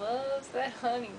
loves that honey.